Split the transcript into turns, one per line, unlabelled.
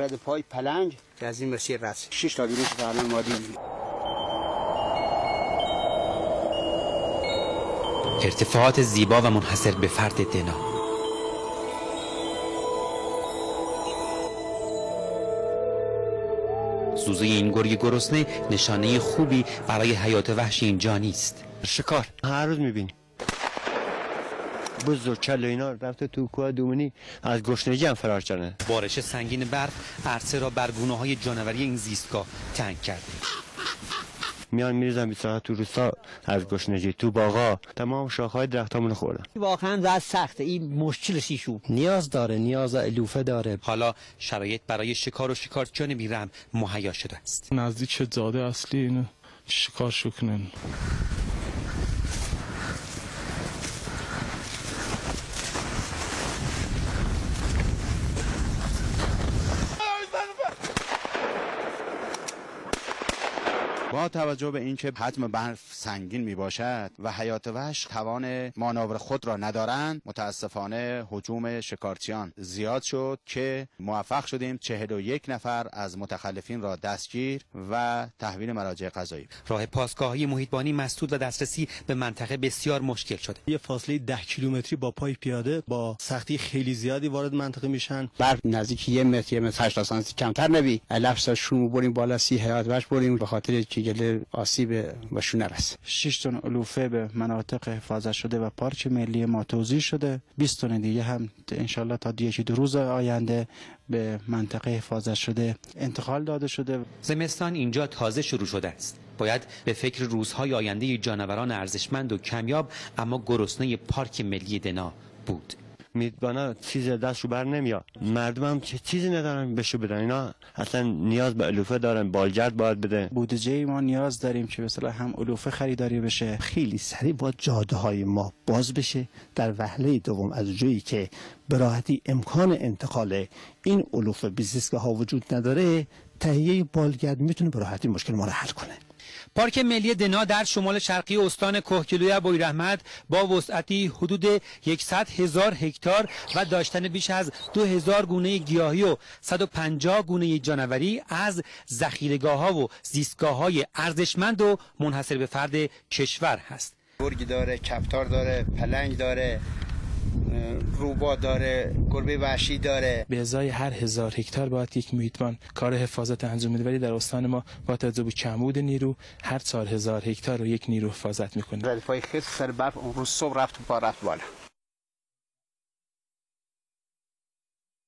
رد پای پلنگ. که از این مسیر رس شش تا ویروس تا ما دیدیم
ارتفاعات زیبا و منحصر به فرد دنا. سوزوی این گرگ گرسنه نشانه خوبی برای حیات وحش اینجا نیست.
شکار. هر روز می‌بینی. بز و چل اینا رفته تو کوه دومنی از گشنگی هم فرار کردن
بارش سنگین برف عرصه را بر گونه های جانوری این زیستگاه تنگ کرده.
میان میریزن بی تو روستا از گشنگی تو باغا تمام شاخهای درختامون خوردن.
واقعا وضع سخته. این مشکلش ایشون
نیاز داره نیاز الوفه داره.
حالا شرایط برای شکار و شکارچیان بیرم مهیا شده است.
نزدیک زاده اصلی اینو شکار شکنن.
با توجه به اینکه حجم برف سنگین می باشد و حیات وحش توان مانور خود را ندارند متاسفانه حجوم شکارچیان زیاد شد که موفق شدیم چهل و یک نفر از متخلفین را دستگیر و تحویل مراجع قضایی.
راه پاسگاهی محیطبانی مسدود و دسترسی به منطقه بسیار مشکل شده.
یه فاصله ده کیلومتری با پای پیاده با سختی خیلی زیادی وارد منطقه میشن.
برف نزدیک یه متر یه متر 80 سانتی کمتر نبی لفظ شومو بریم بالا سی حیات وحش بریم. به خاطر گله آسیب بهشون نرسه
6 تن علوفه به مناطق حفاظت شده و پارک ملی ما توضیح شده. 20 تن دیگه هم انشالله تا یکی دو روز آینده به منطقه حفاظت شده انتقال داده شده.
زمستان اینجا تازه شروع شده است. باید به فکر روزهای آینده جانوران ارزشمند و کمیاب اما گرسنه پارک ملی دنا بود.
میدوانا چیز دستشو بر نمیاد مردم هم چه چیزی ندارن بهشو بدن؟ اینا اصلا نیاز به علوفه دارن بالجرد باید بده.
بودجه ما نیاز داریم که مثلا هم علوفه خریداری بشه.
خیلی سریع با جاده های ما باز بشه. در وهله دوم از جایی که به راحتی امکان انتقال این علوفه به زیستگاه ها وجود نداره تهیه بالگرد می‌تونه به راحتی مشکل ما رو حل کنه.
پارک ملی دنا در شمال شرقی استان کوهگیلوی ابوالرحمت با وسعتی حدود 100 هزار هکتار و داشتن بیش از 2000 گونه گیاهی و 150 گونه جانوری از ذخیره‌گاه ها و زیستگاه های ارزشمند و منحصر به فرد کشور هست.
گرگ داره کفتار داره پلنگ داره. روبا داره گربه وحشی داره.
به ازای هر هزار هکتار باید یک می‌توان کار حفاظت انجام میده. ولی در استان ما با توجه به کمبود نیرو هر چهار هزار هکتار رو یک نیرو حفاظت می‌کنه.
ردفای خیس سر برف اون روز صبح رفت با رفت بالا.